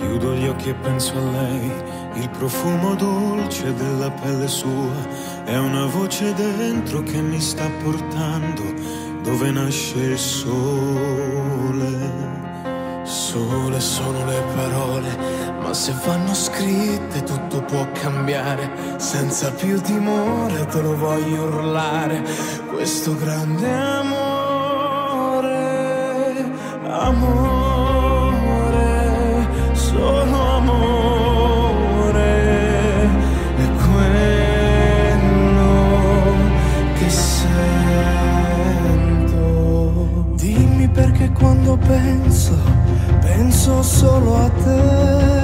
Chiudo gli occhi e penso a lei, il profumo dolce della pelle sua, è una voce dentro che mi sta portando dove nasce il sole. Sole sono le parole, ma se vanno scritte tutto può cambiare. Senza più timore te lo voglio urlare, questo grande amore, perché quando penso, penso solo a te.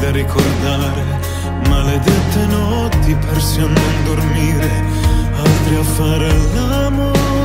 da ricordare, maledette notti persi a non dormire, altri a fare l'amore.